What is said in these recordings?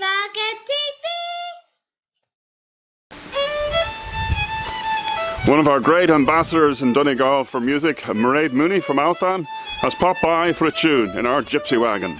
Wagon TV. One of our great ambassadors in Donegal for music, Mairead Mooney from Altan, has popped by for a tune in our gypsy wagon.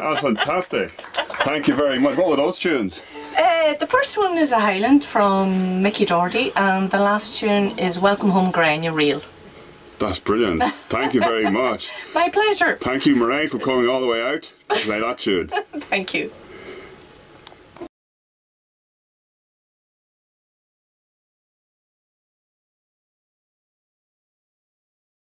Hey, hey, that was fantastic. Thank you very much. What were those tunes? Uh, the first one is a Highland from Mickey Doherty, and the last tune is Welcome Home Grainne Reel. That's brilliant. Thank you very much. My pleasure. Thank you, Mairead, for coming all the way out to play that tune. Thank you.